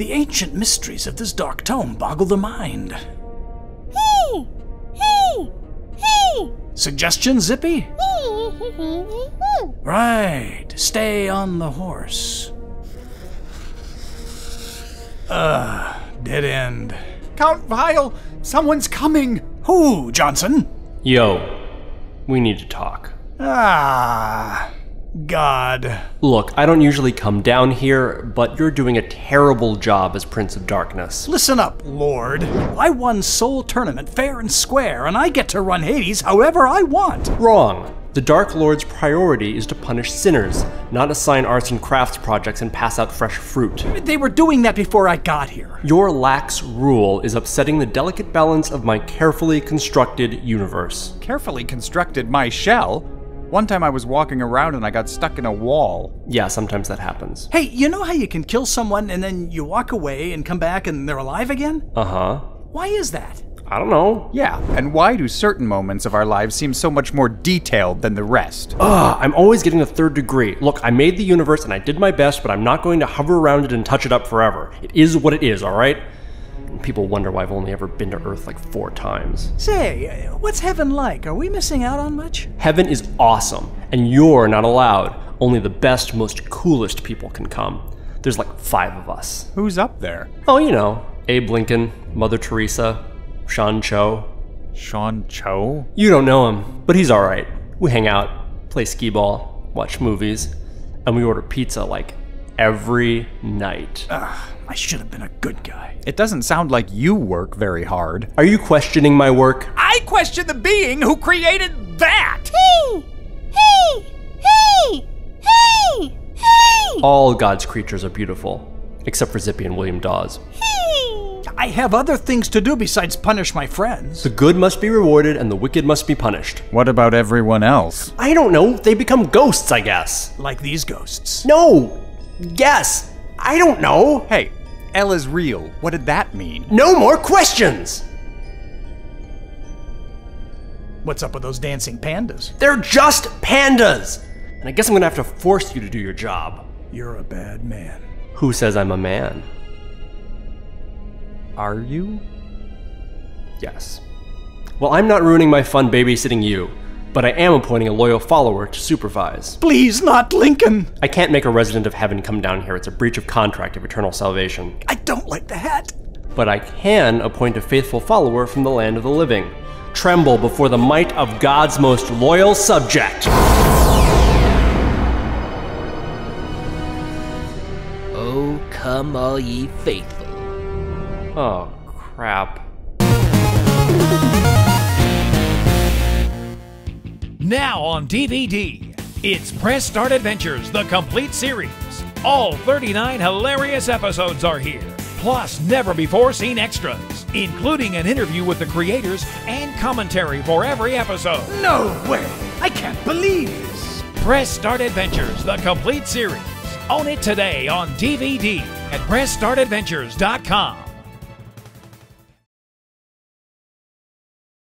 The ancient mysteries of this dark tome boggle the mind. Hey! Hey! Hey! Suggestion, Zippy? Right. Stay on the horse. Ugh, dead end. Count Vile, someone's coming. Who, Johnson? Yo, we need to talk. Ah, God. Look, I don't usually come down here, but you're doing a terrible job as Prince of Darkness. Listen up, Lord. I won Soul Tournament fair and square, and I get to run Hades however I want. Wrong. The Dark Lord's priority is to punish sinners, not assign arts and crafts projects and pass out fresh fruit. They were doing that before I got here. Your lax rule is upsetting the delicate balance of my carefully constructed universe. Carefully constructed my shell. One time I was walking around and I got stuck in a wall. Yeah, sometimes that happens. Hey, you know how you can kill someone and then you walk away and come back and they're alive again? Uh huh. Why is that? I don't know. Yeah, and why do certain moments of our lives seem so much more detailed than the rest? Ugh, I'm always getting a third degree. Look, I made the universe and I did my best, but I'm not going to hover around it and touch it up forever. It is what it is, alright? And people wonder why I've only ever been to Earth like four times. Say, uh, what's heaven like? Are we missing out on much? Heaven is awesome, and you're not allowed. Only the best, most coolest people can come. There's like five of us. Who's up there? Oh, you know, Abe Lincoln, Mother Teresa, Sean Cho. Sean Cho? You don't know him, but he's alright. We hang out, play skee ball, watch movies, and we order pizza like every night. I should have been a good guy. It doesn't sound like you work very hard. Are you questioning my work? I question the being who created that! Hey! Hey! Hey! Hey! Hey! All God's creatures are beautiful, except for Zippy and William Dawes. Hey! I have other things to do besides punish my friends. The good must be rewarded and the wicked must be punished. What about everyone else? I don't know, they become ghosts, I guess. Like these ghosts. No! Guess! I don't know! Hey, L is real. What did that mean? No more questions! What's up with those dancing pandas? They're just pandas! And I guess I'm gonna have to force you to do your job. You're a bad man. Who says I'm a man? Are you? Yes. Well, I'm not ruining my fun babysitting you, but I am appointing a loyal follower to supervise. Please, not Lincoln. I can't make a resident of heaven come down here. It's a breach of contract of eternal salvation. I don't like the hat. But I can appoint a faithful follower from the land of the living. Tremble before the might of God's most loyal subject. Oh, come all ye faithful. Oh, crap. Now on DVD, it's Press Start Adventures, the complete series. All 39 hilarious episodes are here, plus never before seen extras, including an interview with the creators and commentary for every episode. No way. I can't believe this. Press Start Adventures, the complete series. Own it today on DVD at PressStartAdventures.com.